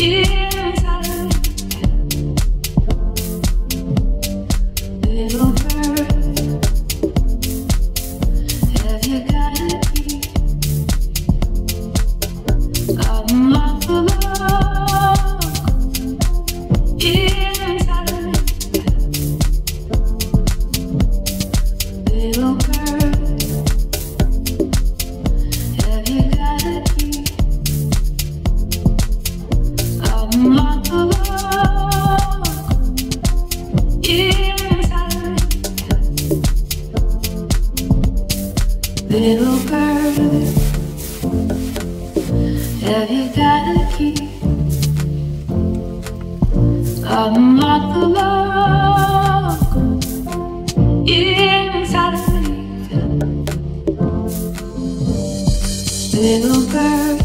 yeah. Little bird, have you got a key? Unlock the lock inside of me. Little bird.